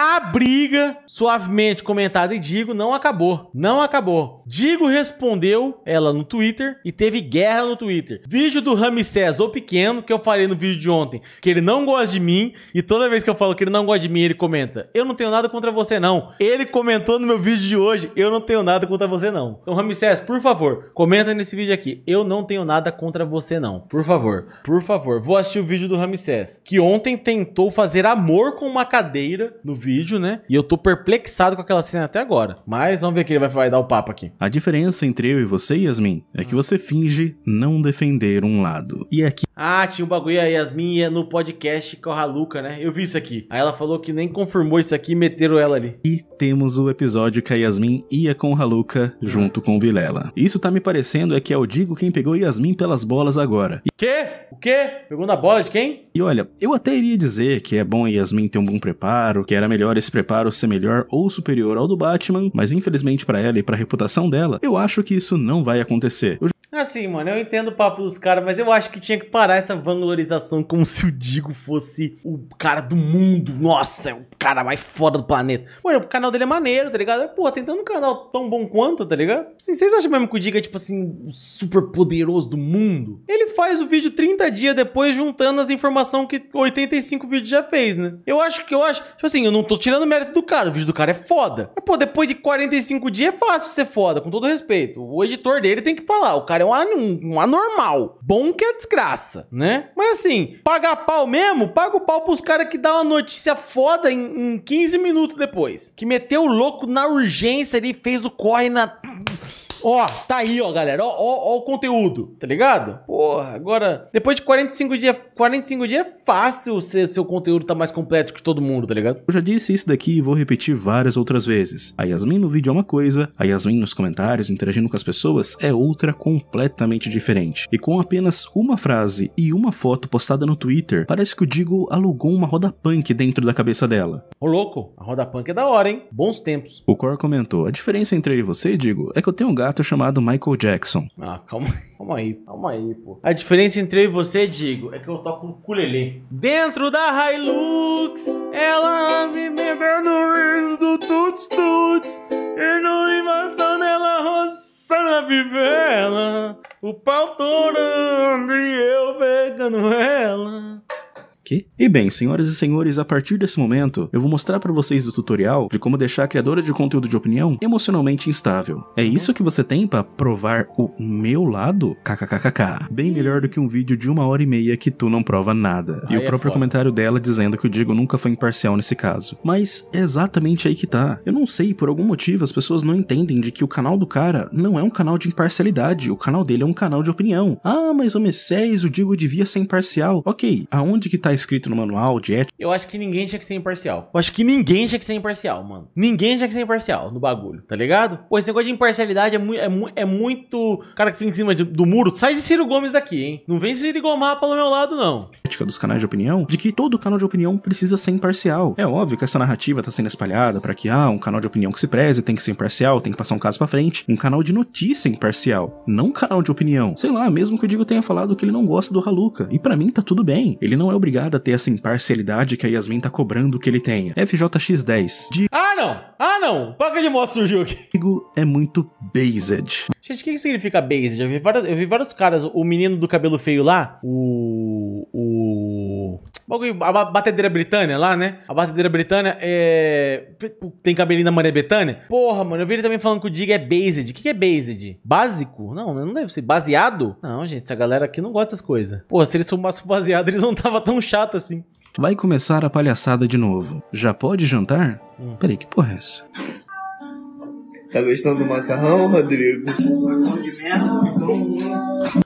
A briga, suavemente comentada e Digo, não acabou. Não acabou. Digo respondeu ela no Twitter e teve guerra no Twitter. Vídeo do Ramsés, o pequeno, que eu falei no vídeo de ontem, que ele não gosta de mim e toda vez que eu falo que ele não gosta de mim, ele comenta: Eu não tenho nada contra você, não. Ele comentou no meu vídeo de hoje: Eu não tenho nada contra você, não. Então, Ramsés, por favor, comenta nesse vídeo aqui: Eu não tenho nada contra você, não. Por favor, por favor. Vou assistir o vídeo do Ramsés, que ontem tentou fazer amor com uma cadeira no vídeo, né? E eu tô perplexado com aquela cena até agora. Mas vamos ver que ele vai, vai dar o papo aqui. A diferença entre eu e você, Yasmin, é que você finge não defender um lado. E aqui Ah, tinha um bagulho aí, Yasmin ia no podcast com a Haluca, né? Eu vi isso aqui. Aí ela falou que nem confirmou isso aqui e meteram ela ali. temos o episódio que a Yasmin ia com o Haluka junto com o Vilela. Isso tá me parecendo é que é o Digo quem pegou Yasmin pelas bolas agora. O quê? O quê? Pegou na bola de quem? E olha, eu até iria dizer que é bom a Yasmin ter um bom preparo, que era melhor esse preparo ser melhor ou superior ao do Batman, mas infelizmente pra ela e pra reputação dela, eu acho que isso não vai acontecer. Eu Assim, mano, eu entendo o papo dos caras, mas eu acho que tinha que parar essa vanglorização como se o Digo fosse o cara do mundo. Nossa, é o cara mais foda do planeta. Mano, o canal dele é maneiro, tá ligado? Pô, tem tanto canal tão bom quanto, tá ligado? Assim, vocês acham mesmo que o Digo é, tipo assim, o super poderoso do mundo? Ele faz o vídeo 30 dias depois, juntando as informações que 85 vídeos já fez, né? Eu acho que eu acho. Tipo assim, eu não tô tirando mérito do cara. O vídeo do cara é foda. Mas, pô, depois de 45 dias é fácil ser foda, com todo respeito. O editor dele tem que falar. O cara é um, um anormal. Bom que é desgraça, né? Mas assim, pagar pau mesmo, paga o pau pros caras que dá uma notícia foda em, em 15 minutos depois. Que meteu o louco na urgência ali, fez o corre na. Ó, tá aí, ó, galera. Ó, ó, ó o conteúdo, tá ligado? Porra, agora, depois de 45 dias, 45 dias é fácil ser, seu conteúdo tá mais completo que todo mundo, tá ligado? já disse isso daqui e vou repetir várias outras vezes. A Yasmin no vídeo é uma coisa, a Yasmin nos comentários interagindo com as pessoas é outra completamente diferente. E com apenas uma frase e uma foto postada no Twitter, parece que o Digo alugou uma roda punk dentro da cabeça dela. Ô, louco, a roda punk é da hora, hein? Bons tempos. O Cor comentou: a diferença entre eu e você, Digo, é que eu tenho um gato chamado Michael Jackson. Ah, calma calma aí, calma aí, pô. A diferença entre eu e você, Digo, é que eu toco ukulele. Dentro da Hilux, ela me bebendo do tuts tuts. E no invasão ela roçando a fivela. O pau torando e eu pegando ela. Que? E bem, senhoras e senhores, a partir desse momento, eu vou mostrar pra vocês o tutorial de como deixar a criadora de conteúdo de opinião emocionalmente instável. É isso que você tem pra provar o meu lado? KKKKK. Bem melhor do que um vídeo de uma hora e meia que tu não prova nada. E Aí o é próprio foda. comentário dela dizendo que o Diego nunca foi imparcial nesse caso. Mas é exatamente aí que tá. Eu não sei, por algum motivo as pessoas não entendem de que o canal do cara não é um canal de imparcialidade. O canal dele é um canal de opinião. Ah, mas o Messias, o Diego devia ser imparcial. Ok, aonde que tá escrito no manual de ética? Eu acho que ninguém tinha que ser imparcial. Eu acho que ninguém tinha que ser imparcial, mano. Ninguém tinha que ser imparcial no bagulho, tá ligado? Pô, esse negócio de imparcialidade é, mui- é, mu- é muito. Cara que fica em cima de- do muro, sai de Ciro Gomes daqui, hein? Não vem se ligomar pelo meu lado, não. ética dos canais de opinião de que todo canal de opinião precisa ser imparcial. É óbvio que essa narrativa tá sendo espalhada para que ah, um canal de opinião que se preze tem que ser imparcial, tem que passar um caso pra frente, um canal de notícia imparcial, não um canal de opinião. Sei lá, mesmo que o Digo tenha falado que ele não gosta do Haluka, e pra mim tá tudo bem. Ele não é obrigado a ter essa imparcialidade que a Yasmin tá cobrando que ele tenha. FJX10. Ah, não! Ah, não! Placa de moto surgiu aqui. Digo é muito based. Gente, o que, que significa base? Eu vi, vários, eu vi vários caras, o menino do cabelo feio lá, o. O. A ba- batedeira britânia lá, né? A batedeira britânia é. Tem cabelinho da Maria Bethânia? Porra, mano, eu vi ele também falando que o Dig é based. O que, que é based? Básico? Não, não deve ser. Baseado? Não, gente, essa galera aqui não gosta dessas coisas. Porra, se eles fumassem baseado, eles não tava tão chato assim. Vai começar a palhaçada de novo. Já pode jantar? Hum. Peraí, que porra é essa? Tá gostando do macarrão, Rodrigo?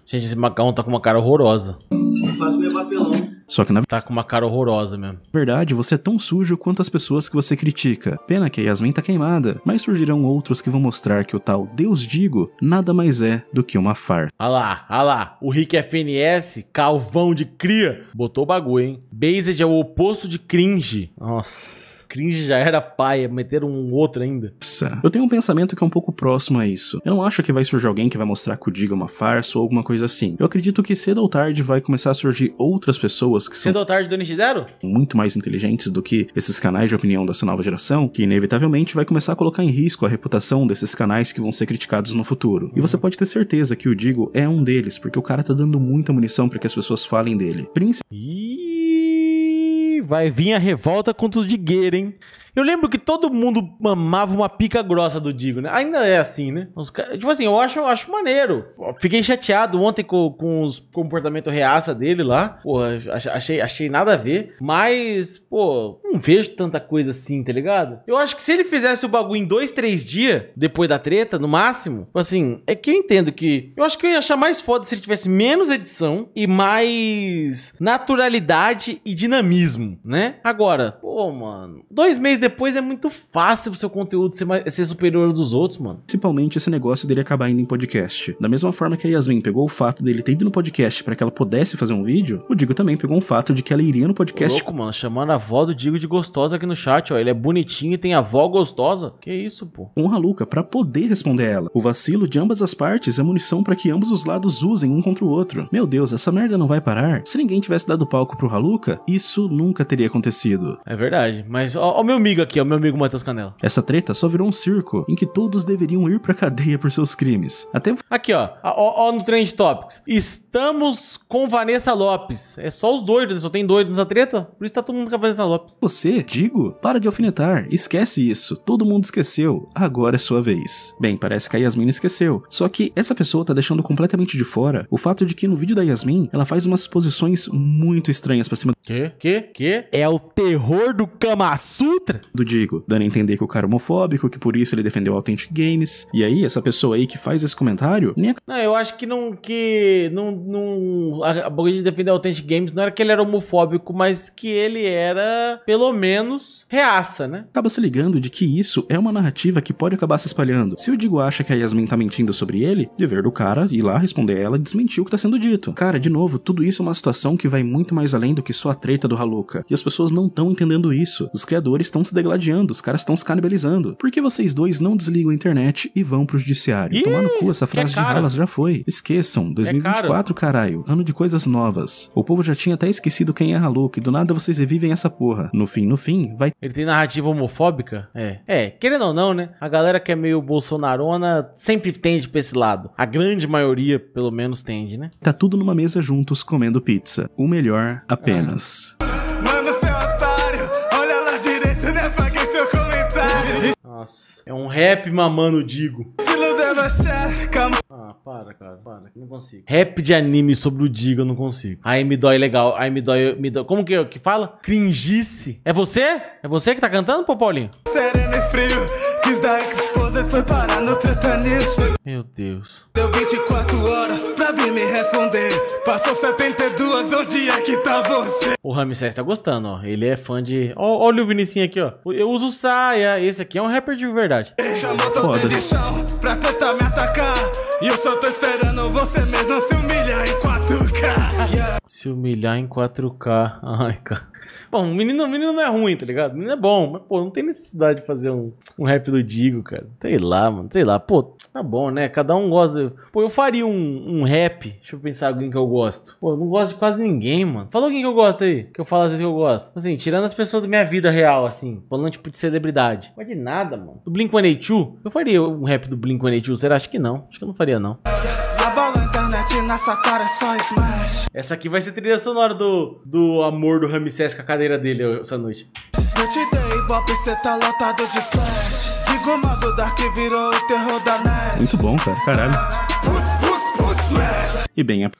Gente, esse macarrão tá com uma cara horrorosa. Só que na Tá com uma cara horrorosa mesmo. verdade, você é tão sujo quanto as pessoas que você critica. Pena que a Yasmin tá queimada, mas surgirão outros que vão mostrar que o tal Deus Digo nada mais é do que uma farsa. Olha lá, olha lá. O Rick FNS, calvão de cria, botou bagulho, hein? Based é o oposto de cringe. Nossa. Cringe já era paia, meteram um outro ainda. Eu tenho um pensamento que é um pouco próximo a isso. Eu não acho que vai surgir alguém que vai mostrar que o Digo é uma farsa ou alguma coisa assim. Eu acredito que cedo ou tarde vai começar a surgir outras pessoas que são Cedo ou tarde do NX0? muito mais inteligentes do que esses canais de opinião dessa nova geração, que inevitavelmente vai começar a colocar em risco a reputação desses canais que vão ser criticados no futuro. E você pode ter certeza que o Digo é um deles, porque o cara tá dando muita munição para que as pessoas falem dele. Ih, vai vir a revolta contra os digueiros, hein? Eu lembro que todo mundo mamava uma pica grossa do Digo, né? Ainda é assim, né? Os tipo assim, eu acho, eu acho maneiro. Fiquei chateado ontem com, com os comportamento reaça dele lá. Ach- achei, achei nada a ver. Mas, pô, não vejo tanta coisa assim, tá ligado? Eu acho que se ele fizesse o bagulho em dois, três dias, depois da treta, no máximo, tipo assim, é que eu entendo que. Eu acho que eu ia achar mais foda se ele tivesse menos edição e mais naturalidade e dinamismo, né? Agora, pô, mano, dois meses depois é muito fácil o seu conteúdo ser, mais- ser superior dos outros, mano. Principalmente esse negócio dele acabar indo em podcast. Da mesma forma que a Yasmin pegou o fato dele ter ido no podcast para que ela pudesse fazer um vídeo, o Digo também pegou um fato de que ela iria no podcast louco, mano, chamando a avó do Digo de gostosa aqui no chat, ó. Ele é bonitinho e tem avó gostosa. Que isso, pô? com o Haluka para poder responder ela. O vacilo de ambas as partes é munição para que ambos os lados usem um contra o outro. Meu Deus, essa merda não vai parar. Se ninguém tivesse dado palco pro Haluka, isso nunca teria acontecido. É verdade. Mas, ó, ó o meu amigo aqui, ó, o meu amigo Matheus Canela. Essa treta só virou um circo em que todos deveriam ir pra cadeia por seus crimes. Até Aqui, ó. Ó, ó no Trend Topics. Estamos com Vanessa Lopes. É só os doidos, né? Só tem doido nessa treta. Por isso tá todo mundo com a Vanessa Lopes. você, digo, para de alfinetar, esquece isso. Todo mundo esqueceu, agora é sua vez. Bem, parece que a Yasmin esqueceu. Só que essa pessoa tá deixando completamente de fora o fato de que no vídeo da Yasmin, ela faz umas posições muito estranhas pra cima Que? Que? Que? É o terror do Kama Sutra? Do Digo, dando a entender que o cara é homofóbico, que por isso ele defendeu Authentic Games. E aí, essa pessoa aí que faz esse comentário, nem Não, eu acho que não. Que. Não. não a, a bagulho de defender Authentic Games não era que ele era homofóbico, mas que ele era, pelo menos, reaça, né? acaba se ligando de que isso é uma narrativa que pode acabar se espalhando. Se o Digo acha que a Yasmin tá mentindo sobre ele, dever do cara ir lá responder ela e desmentir o que tá sendo dito. Cara, de novo, tudo isso é uma situação que vai muito mais além do que só a treta do Haluka. E as pessoas não estão entendendo isso. Os criadores estão se degladiando, os caras estão se canibalizando. Por que vocês dois não desligam a internet e vão pro judiciário? Ih, Tomar no cu, essa é frase de caro. ralas já foi. Esqueçam, 2024, caralho. Ano de coisas novas. O povo já tinha até esquecido quem é Haluka e do nada vocês revivem essa porra. No fim, no fim, vai Ele tem narrativa homofóbica? É. É, querendo ou não, né? A galera que é meio bolsonarona sempre tende pra esse lado. A grande maioria, pelo menos, tende, né? Tá tudo numa mesa juntos comendo pizza. O melhor apenas. Mano, Nossa. É um rap mamando digo. Ah, para, cara, para. Não consigo. Rap de anime sobre o Digo, eu não consigo. Aí me dói legal. Aí me dói. Me dói. Como que, que fala? Cringice. É você? É você que tá cantando, pô, Paulinho? Sereno e frio, quis dar exposed, foi parar no treta news. Meu Deus. Deu 24 horas pra vir me responder. Passou 72, O Ramsés tá gostando, ó. Ele é fã de. Ó, olha o Vinicinho aqui, ó. Eu uso saia. Esse aqui é um rapper de verdade. Chamou Foda. pra tentar me atacar. E eu só tô esperando você mesmo se humilhar em 4K. Yeah. Se humilhar em 4K. Ai, cara. Bom, o menino, o menino não é ruim, tá ligado? O menino é bom, mas, pô, não tem necessidade de fazer um, um rap do Digo, cara. Sei lá, mano. Sei lá. Pô, tá bom, né? Cada um gosta. Pô, eu faria um, um rap. Deixa eu pensar alguém que eu gosto. Pô, eu não gosto de quase ninguém, mano. Fala alguém que eu gosto aí. Que eu falo às vezes que eu gosto. Assim, tirando as pessoas da minha vida real, assim. Falando, tipo, de celebridade. Não de nada, mano. Do Blink-182? Eu faria um rap do Blink-182. Será? Acho que não. Acho que eu não faria, não. Nessa cara é só smash. Essa aqui vai ser trilha sonora do, do amor do Ramsés com a cadeira dele essa noite. Eu te dei bop, cê tá lotado de flash. Do Dark virou o terror da net. Muito bom, cara. Caralho. Putz, putz, putz, smash. E bem, a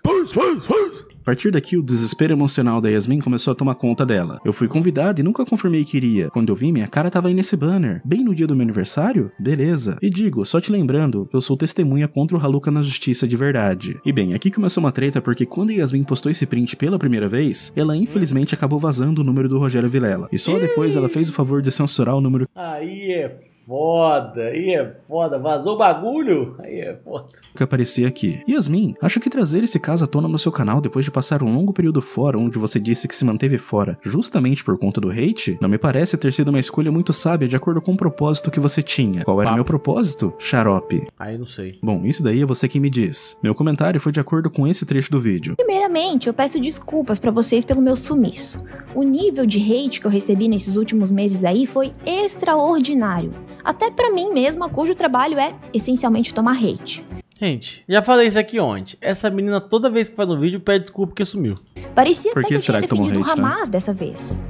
A partir daqui, o desespero emocional da Yasmin começou a tomar conta dela. Eu fui convidada e nunca confirmei que iria. Quando eu vi, minha cara tava aí nesse banner. Bem no dia do meu aniversário? Beleza. E digo, só te lembrando, eu sou testemunha contra o Haluka na justiça de verdade. E bem, aqui começou uma treta porque quando Yasmin postou esse print pela primeira vez, ela infelizmente acabou vazando o número do Rogério Vilela. E só depois ela fez o favor de censurar o número Aí é foda, aí é foda. Vazou o bagulho? Aí é foda. que aparecer aqui. Yasmin, acho que trazer esse caso à tona no seu canal depois de passar um longo período fora, onde você disse que se manteve fora justamente por conta do hate, não me parece ter sido uma escolha muito sábia de acordo com o propósito que você tinha. Qual era Papo. meu propósito? Xarope. Aí não sei. Bom, isso daí é você quem me diz. Meu comentário foi de acordo com esse trecho do vídeo. Primeiramente, eu peço desculpas pra vocês pelo meu sumiço. O nível de hate que eu recebi nesses últimos meses aí foi extraordinário. Até pra mim mesma, cujo trabalho é essencialmente tomar hate. Gente, já falei isso aqui ontem. Essa menina toda vez que faz um vídeo pede desculpa porque sumiu. Parecia Por até que que eu será tinha que tomou defendido o hate, né? Hamas dessa vez.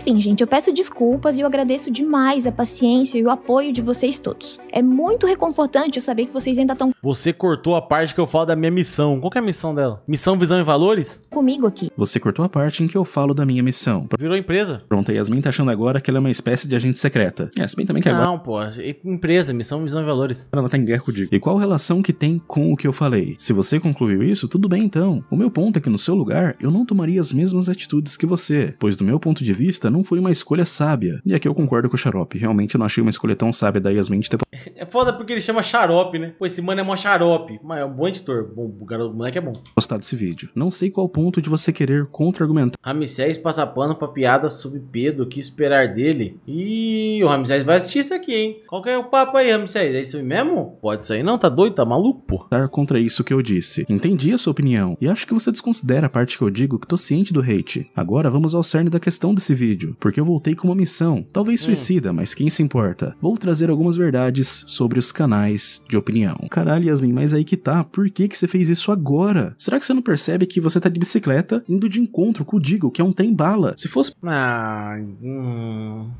Enfim, gente, eu peço desculpas e eu agradeço demais a paciência e o apoio de vocês todos. É muito reconfortante eu saber que vocês ainda estão Você cortou a parte que eu falo da minha missão. Qual que é a missão dela? Missão, visão e valores? comigo aqui. Você cortou a parte em que eu falo da minha missão. Virou empresa. Pronto, a Yasmin tá achando agora que ela é uma espécie de agente secreta. Yasmin também quer agora. Não, pô. Empresa, missão, visão e valores. Ela tá em guerra com o Digo. E qual relação que tem com o que eu falei? Se você concluiu isso, tudo bem então. O meu ponto é que no seu lugar, eu não tomaria as mesmas atitudes que você, pois do meu ponto de vista, não foi uma escolha sábia. E aqui eu concordo com o Xarope. Realmente eu não achei uma escolha tão sábia da Yasmin de ter É foda porque ele chama xarope, né? Pô, esse mano é mó xarope. Mas é um bom editor. Bom, o garoto, o moleque é bom. postado esse vídeo. Não sei qual ponto de você querer contra-argumentar Ramsés passa pano pra piada sobre Pedro, o que esperar dele? Ih, o Ramsés vai assistir isso aqui, hein? Qual que é o papo aí, Ramsés? É isso aí mesmo? Pode sair não? Tá doido? Tá maluco, pô? contra isso que eu disse. Entendi a sua opinião, e acho que você desconsidera a parte que eu digo que tô ciente do hate. Agora vamos ao cerne da questão desse vídeo, porque eu voltei com uma missão, talvez suicida, mas quem se importa? Vou trazer algumas verdades sobre os canais de opinião. Caralho, Yasmin, mas aí que tá, por que que você fez isso agora? Será que você não percebe que você tá de bicicleta indo de encontro com o Digo, que é um trem bala? Se fosse Ah, hum...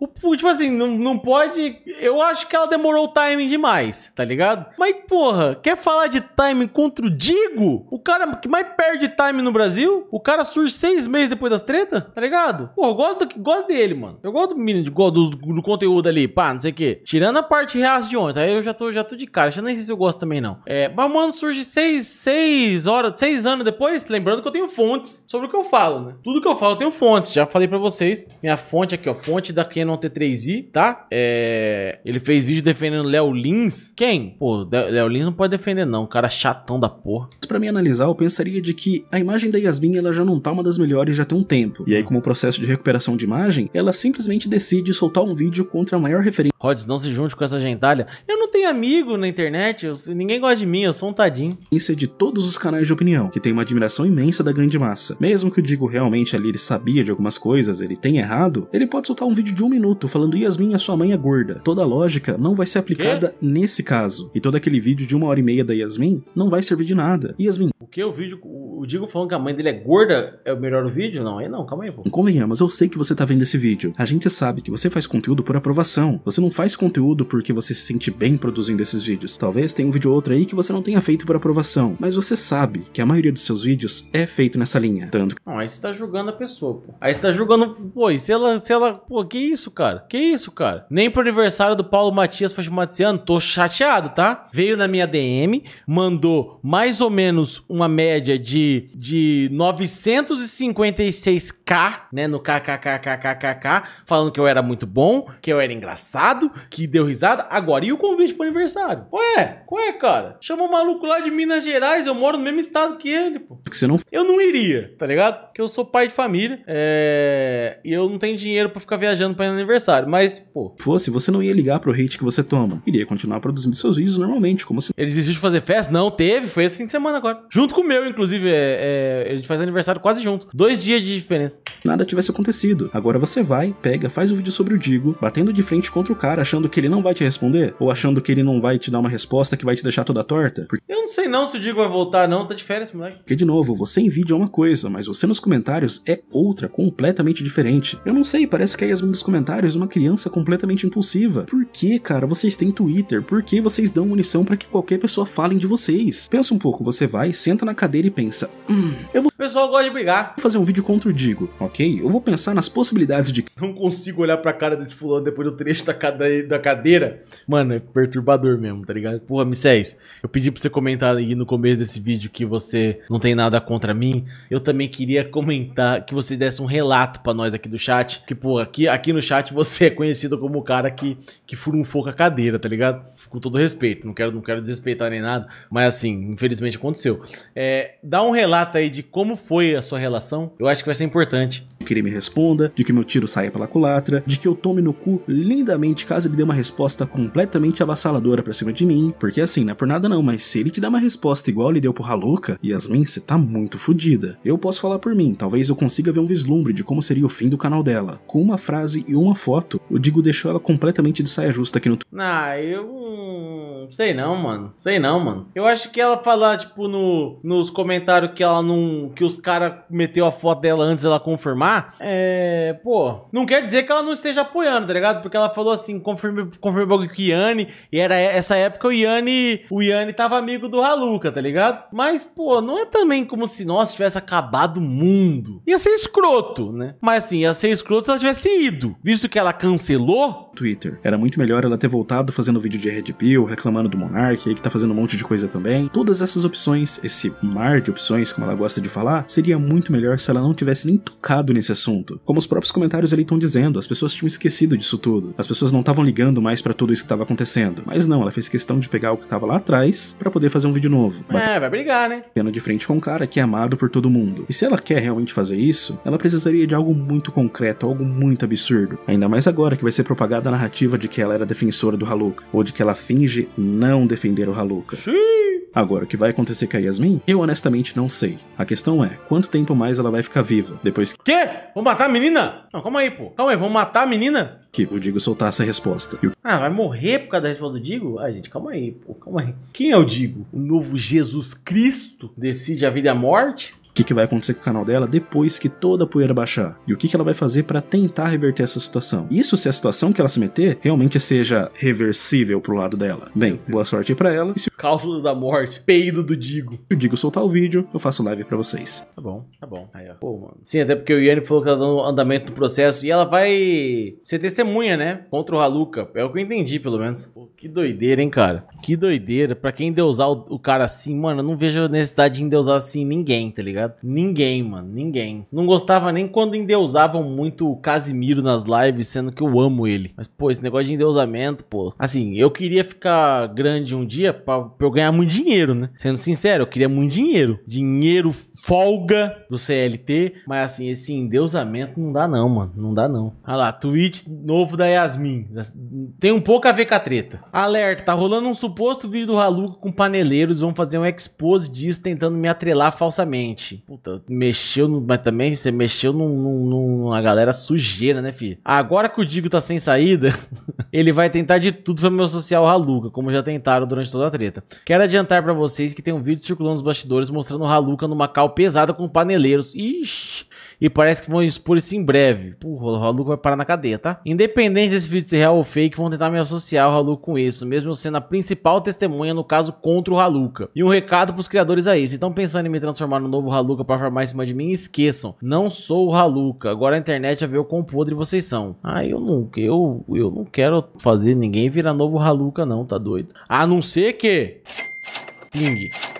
O, tipo assim, não, não pode. Eu acho que ela demorou o timing demais, tá ligado? Mas, porra, quer falar de timing contra o Digo? O cara que mais perde timing no Brasil? O cara surge seis meses depois das tretas, tá ligado? Porra, eu gosto, do- gosto dele, mano. Eu gosto do menino, gosto do, do conteúdo ali, pá, não sei o quê. Tirando a parte reaça de ontem, aí eu já tô, já tô de cara. Já nem sei se eu gosto também, não. É, mas, mano, surge seis, seis horas, seis anos depois, lembrando que eu tenho fontes sobre o que eu falo, né? Tudo que eu falo eu tenho fontes, já falei pra vocês. Minha fonte aqui, ó, fonte da Canon T3i, tá? É, ele fez vídeo defendendo Léo Lins. Quem? Pô, Léo Lins não pode defender não, cara chatão da porra. pra me analisar, eu pensaria de que a imagem da Yasmin ela já não tá uma das melhores já tem um tempo. E aí, como processo de recuperação de imagem, ela simplesmente decide soltar um vídeo contra a maior referência Rods, não se junte com essa gentalha. Eu não tenho amigo na internet, eu- ninguém gosta de mim, eu sou um tadinho. de todos os canais de opinião, que tem uma admiração imensa da grande massa. Mesmo que o Digo realmente ali ele sabia de algumas coisas, ele tem errado, ele pode soltar um vídeo de um minuto falando Yasmin, a sua mãe é gorda. Toda a lógica não vai ser aplicada nesse caso. E todo aquele vídeo de uma hora e meia da Yasmin não vai servir de nada. Yasmin, O que o vídeo, o Digo falando que a mãe dele é gorda é o melhor vídeo? Não, aí não, calma aí, pô. Convenhamos, eu sei que você tá vendo esse vídeo. A gente sabe que você faz conteúdo por aprovação. Você não faz conteúdo porque você se sente bem produzindo esses vídeos. Talvez tenha um vídeo ou outro aí que você não tenha feito por aprovação. Mas você sabe que a maioria dos seus vídeos é feito nessa linha. Tanto Não, aí você tá julgando a pessoa, pô. Aí você tá julgando. Pô, e se ela. Se ela. Pô, que isso, cara? Que isso, cara? Nem pro aniversário do Paulo Matias foi ano, tô chateado, tá? Veio na minha DM, mandou mais ou menos uma média de, de 956k, né? No kkkkkk, falando que eu era muito bom, que eu era engraçado, que deu risada. Agora, e o convite pro aniversário? Ué, qual é, cara? Chama o maluco lá de Minas Gerais, eu moro no mesmo estado que ele, pô. que você não Eu não iria, tá ligado? Porque eu sou pai de família é... e eu não tenho dinheiro pra ficar viajando pra ir no aniversário. Mas, pô, fosse, você não ia ligar pro hate que você toma. Iria continuar produzindo seus vídeos normalmente, como se ele desistiu de fazer festa? Não, teve. Foi esse fim de semana agora. Junto com o meu, inclusive. É, é, a gente faz aniversário quase junto. Dois dias de diferença. nada tivesse acontecido. Agora você vai, pega, faz um vídeo sobre o Digo, batendo de frente contra o cara, achando que ele não vai te responder, ou achando que ele não vai te dar uma resposta que vai te deixar toda torta. Eu não sei não se o Digo vai voltar, não. Tá de férias, moleque. Porque, de novo, você em vídeo é uma coisa, mas você nos comentários é outra, completamente diferente. Eu não sei, parece que a Yasmin dos comentários é uma criança completamente impulsiva. Por que, cara, vocês têm Twitter? Por que vocês dão munição pra que qualquer pessoa fale de vocês? Pensa um pouco, você vai, senta na cadeira e pensa, O pessoal gosta de brigar. fazer um vídeo contra o Digo, ok? Eu vou pensar nas possibilidades de Não consigo olhar pra cara desse fulano depois do trecho da, cade- da cadeira. Mano, é perturbador mesmo, tá ligado? Porra, Micéis, eu pedi pra você comentar aí no começo desse vídeo que você não tem nada contra mim. Eu também queria comentar que você desse um relato pra nós aqui do chat. Que, pô, aqui, aqui no chat você é conhecido como o cara que, que furunfou com a cadeira, tá ligado? Com todo respeito, não quero, não quero desrespeitar nem nada, mas assim, infelizmente aconteceu. É, dá um relato aí de como foi a sua relação, eu acho que vai ser importante. que ele me responda, de que meu tiro saia pela culatra, de que eu tome no cu lindamente caso ele dê uma resposta completamente avassaladora pra cima de mim. Porque assim, não é por nada não, mas se ele te dar uma resposta igual ele deu pro Haluka, Yasmin, você tá muito fodida. Eu posso falar por mim, talvez eu consiga ver um vislumbre de como seria o fim do canal dela. Com uma frase e uma foto, o Digo deixou ela completamente de saia justa aqui no Ah, eu sei não, mano. Sei não, mano. Eu acho que ela falar, tipo, no, nos comentários que ela não. que os caras meteu a foto dela antes dela confirmar. É. Pô, não quer dizer que ela não esteja apoiando, tá ligado? Porque ela falou assim: bagulho com o Yanni. E era essa época o Yanni. O Yanni tava amigo do Haluka, tá ligado? Mas, pô, não é também como se, nossa, tivesse acabado o mundo. Ia ser escroto, né? Mas assim, ia ser escroto se ela tivesse ido. Visto que ela cancelou, Twitter. Era muito melhor ela ter voltado fazendo vídeo de Red Pill, reclamando do Monark, aí que tá fazendo um monte de coisa também. Todas essas opções, esse mar de opções, como ela gosta de falar, seria muito melhor se ela não tivesse nem tocado nesse assunto. Como os próprios comentários ali estão dizendo, as pessoas tinham esquecido disso tudo. As pessoas não estavam ligando mais pra tudo isso que tava acontecendo. Mas não, ela fez questão de pegar o que tava lá atrás pra poder fazer um vídeo novo. é, vai brigar, né? Batendo de frente com um cara que é amado por todo mundo. E se ela quer realmente fazer isso, ela precisaria de algo muito concreto, algo muito absurdo. Ainda mais agora que vai ser propagada a narrativa de que ela era defensora do Haluka, ou de que ela finge não defender o Haluka. Agora, o que vai acontecer com a Yasmin? Eu honestamente não sei. A questão é, quanto tempo mais ela vai ficar viva depois Quê? Vamos matar a menina? Não, calma aí, pô. Calma aí, vamos matar a menina? que o Digo soltar essa resposta? O Ah, vai morrer por causa da resposta do Digo? Ah, gente, calma aí, pô, calma aí. Quem é o Digo? O novo Jesus Cristo decide a vida e a morte? Que, que vai acontecer com o canal dela depois que toda a poeira baixar? E o que, que ela vai fazer pra tentar reverter essa situação? Isso se a situação que ela se meter realmente seja reversível pro lado dela. Bem, boa sorte aí pra ela. E se Cálculo da morte, peido do Digo. o Digo soltar o vídeo, eu faço live pra vocês. Tá bom, tá bom. Aí, ó. Pô, mano. Sim, até porque o Yanni falou que ela deu um andamento do processo e ela vai ser testemunha, né? Contra o Haluka. É o que eu entendi, pelo menos. Pô, que doideira, hein, cara? Que doideira. Pra quem endeusar o, o cara assim, mano, eu não vejo necessidade de endeusar assim ninguém, tá ligado? Ninguém, mano. Ninguém. Não gostava nem quando endeusavam muito o Casimiro nas lives, sendo que eu amo ele. Mas, pô, esse negócio de endeusamento, pô. Assim, eu queria ficar grande um dia pra, pra eu ganhar muito dinheiro, né? Sendo sincero, eu queria muito dinheiro. Dinheiro, folga do CLT. Mas, assim, esse endeusamento não dá, não, mano. Não dá, não. Olha lá, tweet novo da Yasmin. Tem um pouco a ver com a treta. Alerta, tá rolando um suposto vídeo do Haluca com paneleiros. Vão fazer um expose disso tentando me atrelar falsamente. Puta, mexeu no. Mas também você mexeu num, num, numa galera sujeira, né, filho? Agora que o Digo tá sem saída, ele vai tentar de tudo pra me associar ao como já tentaram durante toda a treta. Quero adiantar pra vocês que tem um vídeo circulando nos bastidores mostrando o Haluca numa cal pesada com paneleiros. Ixi! E parece que vão expor isso em breve. Porra, o Haluca vai parar na cadeia, tá? Independente desse vídeo ser real ou fake, vão tentar me associar ao Haluca com isso, mesmo sendo a principal testemunha no caso contra o Haluca. E um recado pros criadores aí, se estão pensando em me transformar no novo Haluca pra farmar em cima de mim, esqueçam. Não sou o Haluca. Agora a internet vai ver o quão podre vocês são. Ah, eu não, eu, eu não quero fazer ninguém virar novo Haluca não, tá doido? A não ser que... Ping.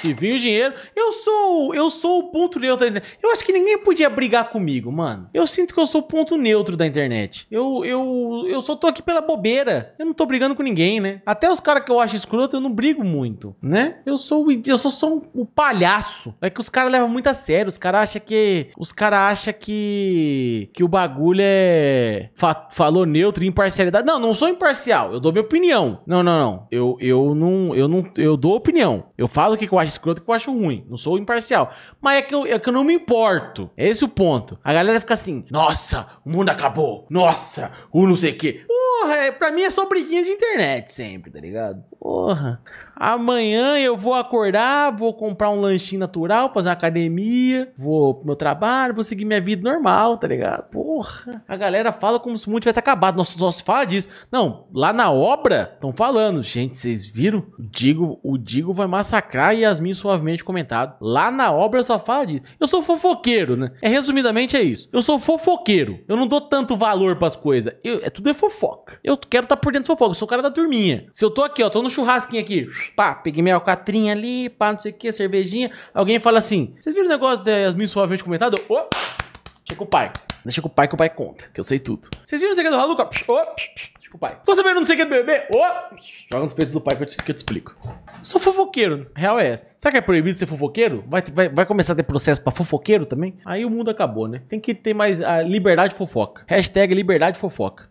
Se vir o dinheiro, eu sou, eu sou o ponto neutro da internet. Eu acho que ninguém podia brigar comigo, mano. Eu sinto que eu sou o ponto neutro da internet. Eu, eu, eu só tô aqui pela bobeira. Eu não tô brigando com ninguém, né? Até os caras que eu acho escroto, eu não brigo muito, né? Eu sou, eu sou só um, o palhaço. É que os caras levam muito a sério. Os caras acham que, os caras acham que, que o bagulho é fa- falou neutro imparcialidade. Não, não sou imparcial. Eu dou minha opinião. Não, não, não. Eu, eu não, eu não, eu dou opinião. Eu falo o que eu acho escroto e o que eu acho ruim. Não sou imparcial. Mas é que, eu, é que eu não me importo. É esse o ponto. A galera fica assim, nossa, o mundo acabou. Nossa, o não sei o quê. Porra, é, pra mim é só briguinha de internet sempre, tá ligado? Porra. Amanhã eu vou acordar, vou comprar um lanchinho natural, fazer uma academia, vou pro meu trabalho, vou seguir minha vida normal, tá ligado? Porra. A galera fala como se o mundo tivesse acabado. Nós só se fala disso. Não, lá na obra, estão falando. Gente, vocês viram? O Digo, o Digo vai massacrar Yasmin suavemente comentado. Lá na obra só fala disso. Eu sou fofoqueiro, né? É resumidamente é isso. Eu sou fofoqueiro. Eu não dou tanto valor pras coisas. Eu, é tudo é fofoca. Eu quero estar tá por dentro de fofoca. Eu sou o cara da turminha. Se eu tô aqui, ó, tô no churrasquinho aqui, pá, peguei minha alcatrinha ali, pá, não sei o que, cervejinha. Alguém fala assim: vocês viram o negócio da Yasmin suavemente comentado? Ô, deixa com o pai. Deixa com o pai que o pai conta, que eu sei tudo. Vocês viram o segredo do Haluca? Ô, deixa com o pai. Ficou sabendo não sei o que do bebê? Ô, joga nos peitos do pai que eu te, que eu te explico. Sou fofoqueiro. Real é essa. Será que é proibido ser fofoqueiro? Vai, vai, vai começar a ter processo pra fofoqueiro também? Aí o mundo acabou, né? Tem que ter mais a liberdade fofoca. Hashtag liberdade fofoca.